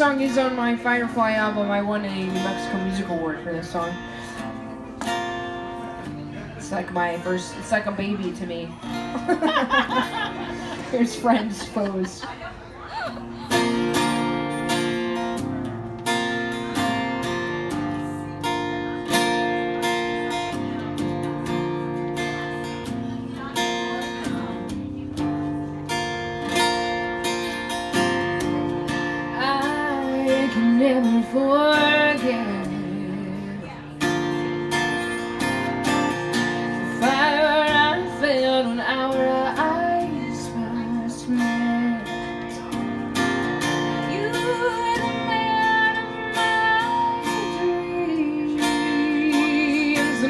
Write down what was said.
song is on my Firefly album. I won a New Mexico Music Award for this song. It's like my first, it's like a baby to me. Here's friends, foes. and forget. The fire I felt when our eyes first met. You were the man of my dreams. The